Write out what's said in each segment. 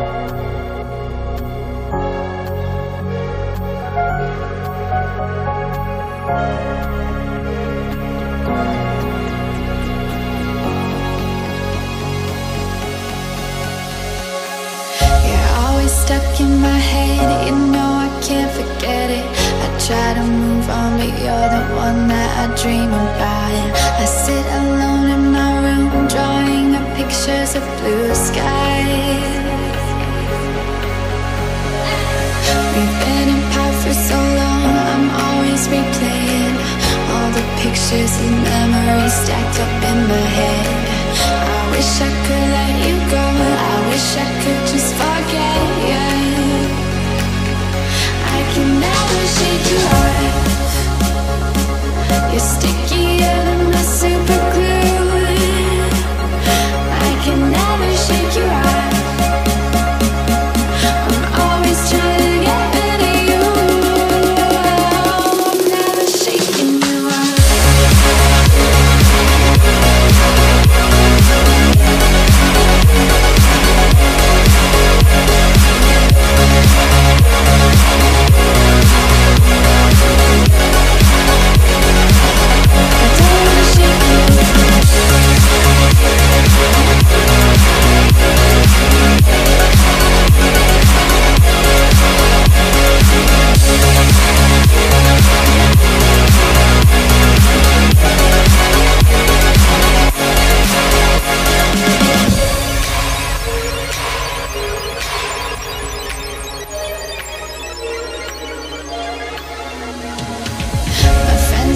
You're always stuck in my head You know I can't forget it. I try to move on But you're the one that I dream about. I sit alone in my room Drawing up pictures of blue skies. Pictures and memories stacked up in my head. I wish I could let you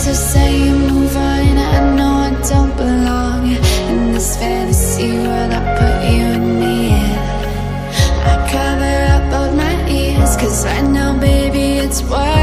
Friends are saying move on I know I don't belong In this fantasy world. I put you and me in I cover up both my ears Cause I know baby it's what